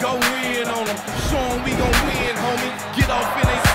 Go in on them. Show 'em we gon' win, homie. Get off in they